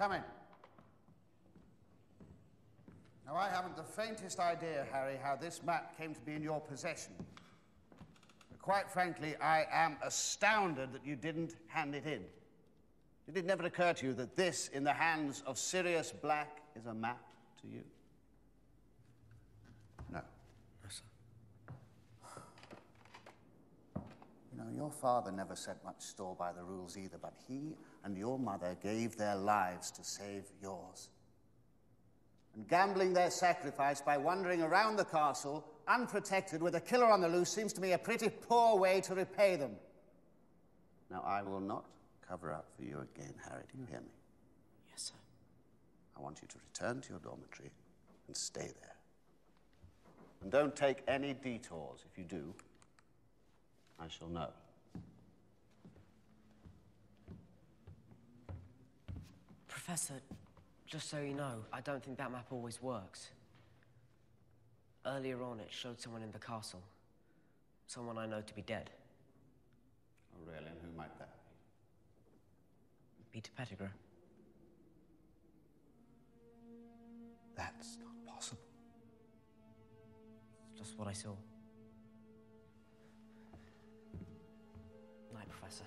Come in. Now, I haven't the faintest idea, Harry, how this map came to be in your possession. But quite frankly, I am astounded that you didn't hand it in. Did it never occur to you that this, in the hands of Sirius Black, is a map to you? No. No, sir. You know, your father never set much store by the rules either, but he and your mother gave their lives to save yours. And gambling their sacrifice by wandering around the castle, unprotected, with a killer on the loose, seems to me a pretty poor way to repay them. Now, I will not cover up for you again, Harry. Do you hear me? Yes, sir. I want you to return to your dormitory and stay there. And don't take any detours. If you do, I shall know. Professor, just so you know, I don't think that map always works. Earlier on, it showed someone in the castle. Someone I know to be dead. Oh, really? And who might that be? Peter Pettigrew. That's not possible. It's just what I saw. Night, Professor.